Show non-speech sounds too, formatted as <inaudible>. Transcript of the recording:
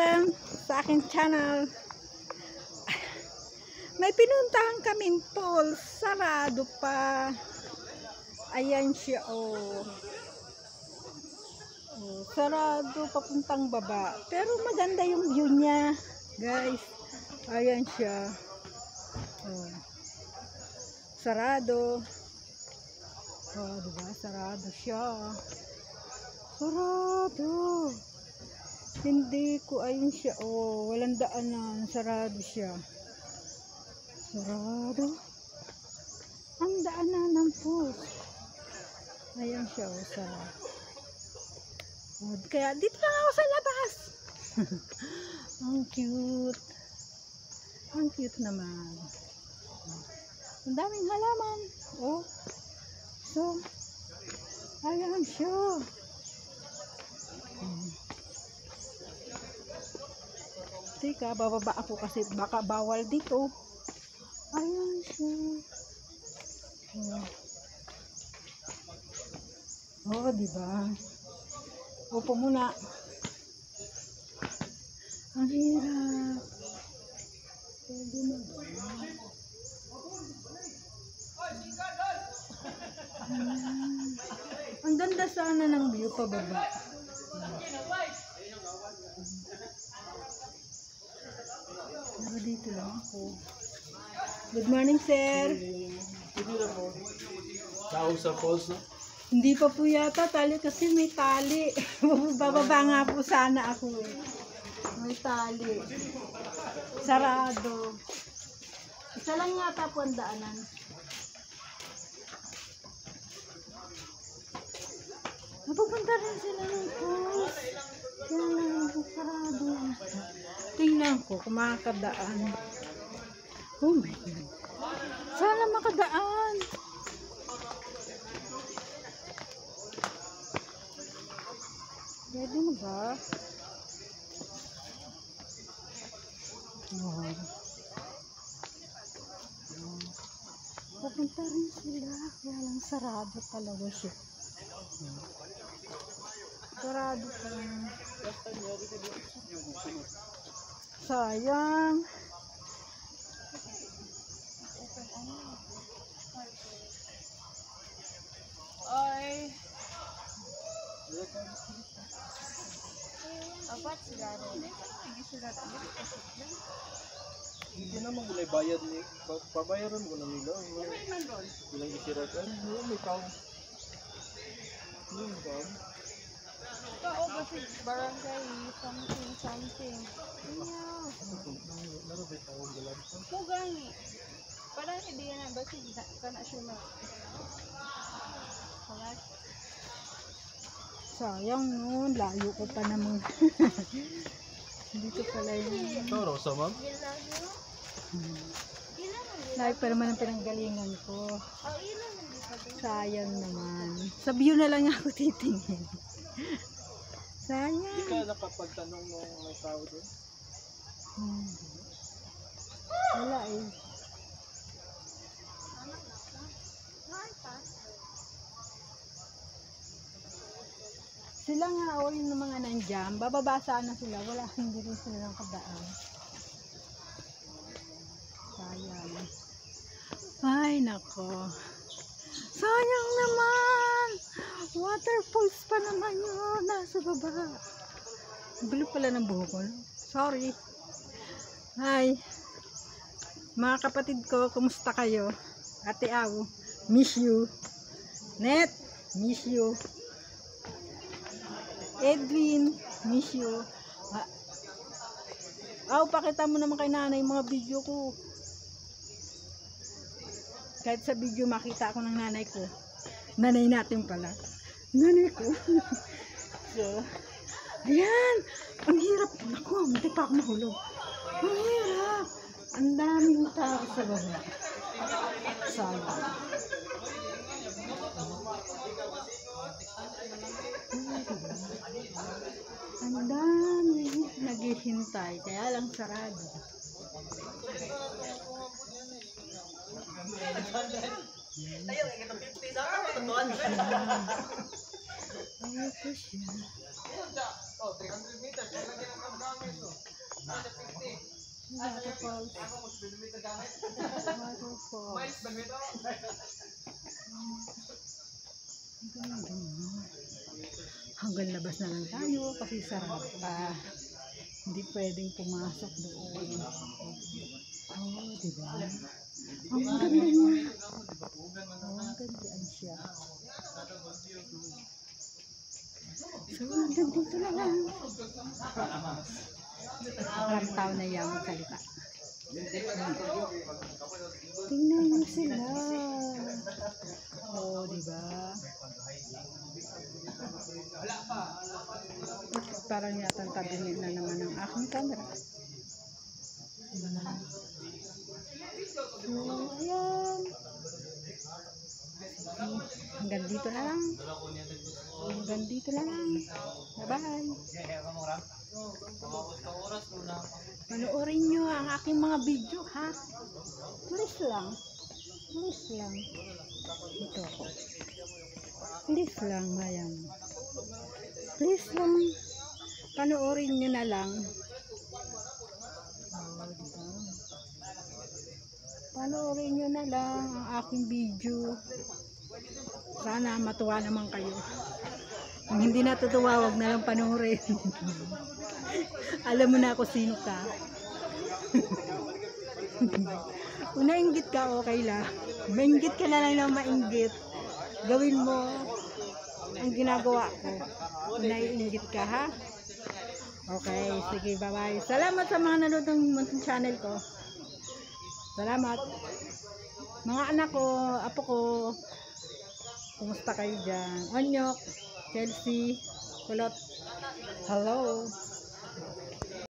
welcome sa aking channel. May pinuntahan kaming pool. Sarado pa. Ayan siya, oh. oh. Sarado, papuntang baba. Pero maganda yung view niya, guys. Ayan siya. Oh. Sarado. Oh, diba? Sarado siya. Sarado. Hindi ko, ayun siya. Oh, walang daanan. Sarado siya. Sarado. Ang daanan ng pool. Ayan siya, oh, sarado. Oh, kaya dito lang ako sa labas. <laughs> Ang cute. Ang cute naman. Ang daming halaman. Oh. So, ayan siya. Teka, bababa ako kasi baka bawal dito. Ayan siya. Oh, oh di ba? Upo muna. Ang hirap. Pwede na ba? Hmm. Ang ganda sana ng view pababa. Pero dito lang ako. Good morning, sir. Hindi na po. Tao sa falls, no? Hindi pa po yata tali kasi may tali. <laughs> Bababa nga po sana ako eh. May tali. Sarado. Isa lang yata po ang daanan. Napupunta rin sila ng post. Kaya lang po sarado. Tingnan ko kung makakadaan. Oh my God. Sana makadaan. Pwede na ba? Oh. Oh. Pupunta rin sila. Kaya lang sarado talaga siya. Sarado pa. Sayang. Ay. Apat sila rin. Hindi sila rin. Hindi naman gulay bayad ni. Pa- Pabayaran mo na nila. Ilang isirakan. Oo, may tao. Yun ba? Oo, kasi barangay something something. Galan? Mo gani. Parang hindi yan ba si kana siya na. Kalat. Sayang no. Layo ko pa naman. <laughs> Dito pala yun. Ito, Rosa, ma'am? Layo pa naman ang pinanggalingan ko. Sayang naman. Sa view na lang ako titingin. <laughs> Hindi Sayang. ka nakapagtanong nung may tao doon? Hmm. Wala eh. Sila nga o yung mga nandiyan, bababa sana sila, wala <laughs> hindi rin sila ng kadaan. Sayang. Ay, nako. Sayang naman! Waterfalls pa naman yun, nasa baba. Gulo pala ng buhok ko. Sorry. Hi. Mga kapatid ko, kumusta kayo? Ate Aw, miss you. Net, miss you. Edwin, miss you. Ah, Aw, pakita mo naman kay nanay mga video ko. Kahit sa video makita ako ng nanay ko. Nanay natin pala. Nanay ko. so, <laughs> ayan. Ang hirap. Naku, hindi pa ako mahulog. Ang hirap. Ang daming tao sa baba. Sayang. Ang dami naghihintay. Kaya lang sarado. Ay, <laughs> ito siya. Waterfalls. Waterfalls. Ang ganda naman. Hanggang labas na lang tayo kasi sarap pa. Hindi pwedeng pumasok doon. Oh, di ba? Ang ganda niya. Oh, ang gandaan siya. So, hanggang dito na lang. Parang tao na yan magsalita. Tingnan mo sila. Oh, di ba? Parang yata tabilin na naman ang aking camera. So, ayan. Hanggang dito na lang. Hanggang dito na lang. Bye-bye. Panoorin nyo ang aking mga video, ha? Please lang. Please lang. Ito ako. Please lang, ayan. Please lang. Panoorin nyo na lang. Panoorin nyo na lang ang aking video. Sana matuwa naman kayo. Kung hindi natutuwa, wag na lang panoorin. Alam mo na ako sino ka. Kung nainggit ka, okay lang. Mainggit ka na lang na mainggit. Gawin mo ang ginagawa ko. Kung naiinggit ka, ha? Okay, sige, bye-bye. Salamat sa mga nanood ng channel ko. Salamat. Mga anak ko, apo ko, kumusta kayo dyan? Onyok, Chelsea, Kulot, hello.